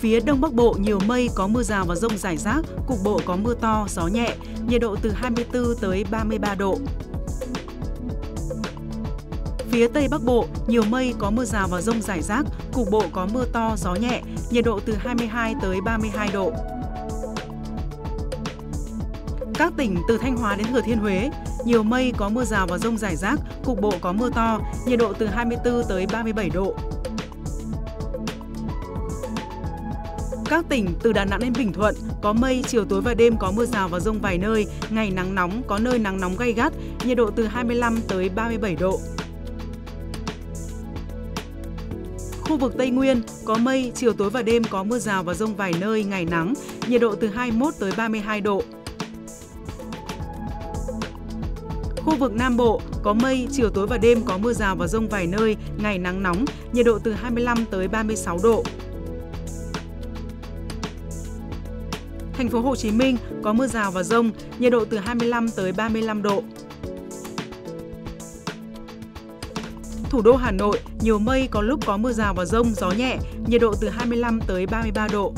Phía Đông Bắc Bộ nhiều mây có mưa rào và rông rải rác, cục bộ có mưa to, gió nhẹ, nhiệt độ từ 24 tới 33 độ. Phía Tây Bắc Bộ, nhiều mây có mưa rào và rông rải rác, cục bộ có mưa to, gió nhẹ, nhiệt độ từ 22 tới 32 độ. Các tỉnh từ Thanh Hóa đến Thừa Thiên Huế, nhiều mây có mưa rào và rông rải rác, cục bộ có mưa to, nhiệt độ từ 24 tới 37 độ. Các tỉnh từ Đà Nẵng đến Bình Thuận có mây, chiều tối và đêm có mưa rào và rông vài nơi, ngày nắng nóng, có nơi nắng nóng gay gắt, nhiệt độ từ 25 tới 37 độ. Khu vực Tây Nguyên có mây, chiều tối và đêm có mưa rào và rông vài nơi, ngày nắng, nhiệt độ từ 21 tới 32 độ. Khu vực Nam Bộ có mây, chiều tối và đêm có mưa rào và rông vài nơi, ngày nắng nóng, nhiệt độ từ 25 tới 36 độ. Thành phố Hồ Chí Minh có mưa rào và rông, nhiệt độ từ 25 tới 35 độ. Thủ đô Hà Nội nhiều mây có lúc có mưa rào và rông, gió nhẹ, nhiệt độ từ 25 tới 33 độ.